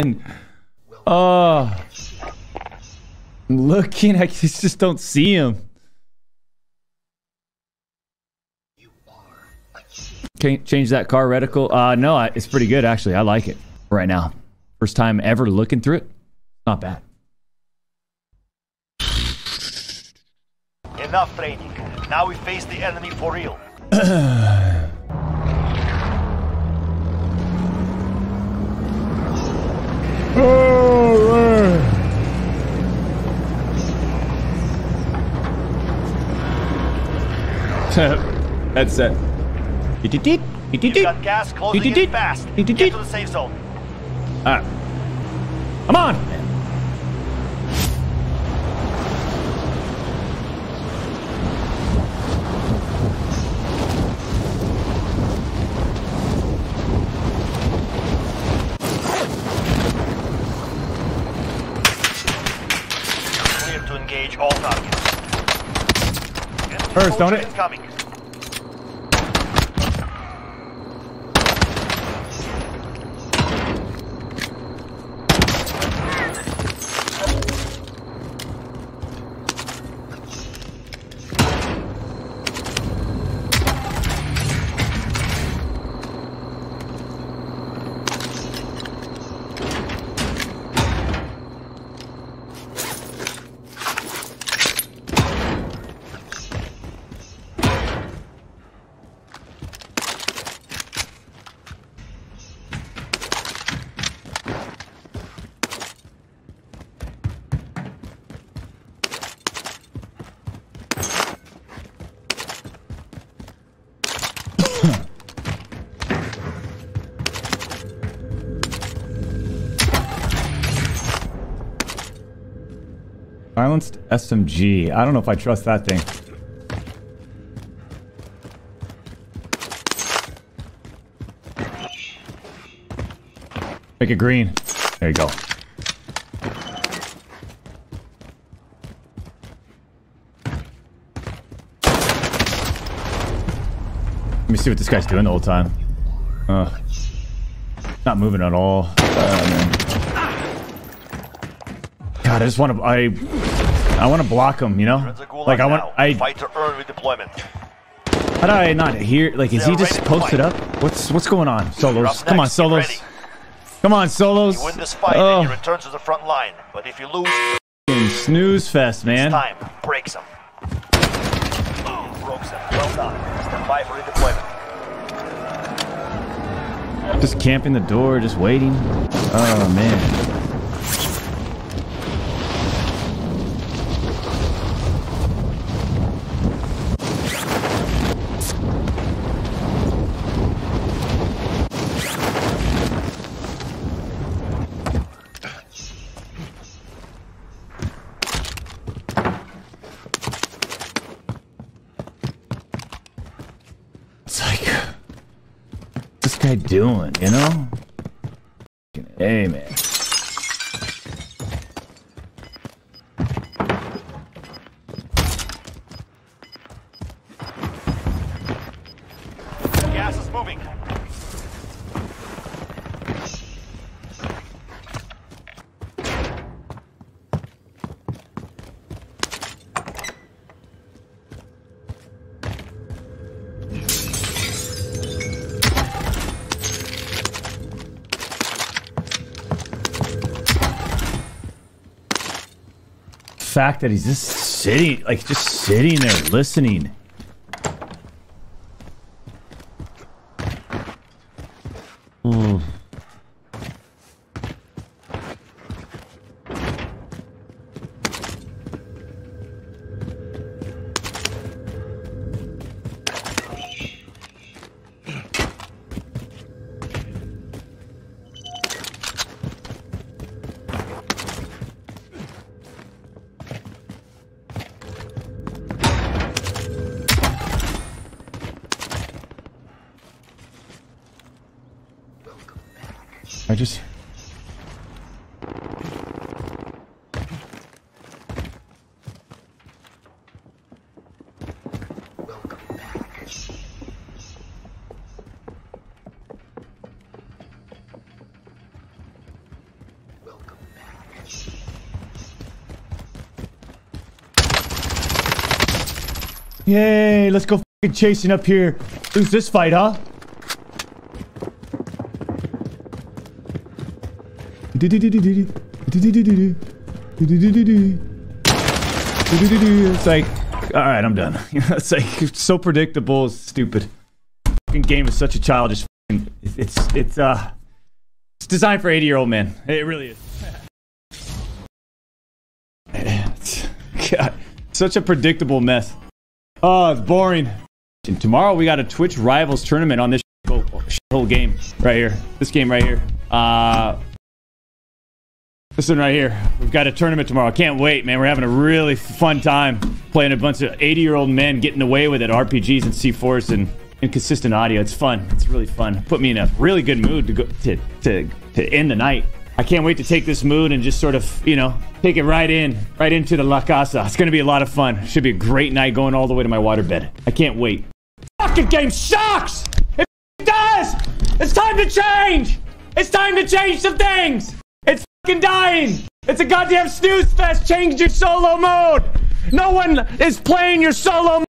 And oh, I'm looking. I just don't see him. Can't change that car reticle? Uh, no, I, it's pretty good actually. I like it right now. First time ever looking through it. Not bad. Enough training. Now we face the enemy for real. That's it. You've got gas closing in fast. Get to the safe zone. Ah. Come on! Clear to engage all targets. First, don't it? Incoming. Silenced SMG. I don't know if I trust that thing. Make it green. There you go. Let me see what this guy's doing the whole time. Uh, not moving at all. Uh. God, I just want to. I. I want to block him. You know, You're in the gulag like I want. I. Fight to earn redeployment. How do I not hear? Like, is he just posted up? What's What's going on? Solos, come on, Solos. Come on, Solos. You win this fight oh, and you return to the front line. But if you lose, snooze fest, man. it's time. Break some. Broke some. Well done. Stand by for redeployment. Just camping the door, just waiting. Oh man. It's like, what's this guy doing? You know? Hey, man. Gas is moving. Fact that he's just sitting, like just sitting there listening. Hmm. I just... Yay, let's go chasing up here. Lose this fight, huh? It's like, all right, I'm done. it's like it's so predictable. It's stupid. Fucking game is such a childish. It's it's uh, it's designed for 80 year old men. It really is. God, such a predictable mess. Oh, it's boring. And tomorrow we got a Twitch Rivals tournament on this whole game right here. This game right here. Uh, this one right here. We've got a tournament tomorrow. I can't wait, man. We're having a really fun time playing a bunch of 80 year old men getting away with it, RPGs and C4s and inconsistent audio. It's fun. It's really fun. Put me in a really good mood to go to to, to end the night. I can't wait to take this mood and just sort of, you know, take it right in, right into the La Casa. It's going to be a lot of fun. Should be a great night going all the way to my waterbed. I can't wait. Fucking game sucks! It does! It's time to change! It's time to change some things! Dying! It's a goddamn snooze fest! Change your solo mode! No one is playing your solo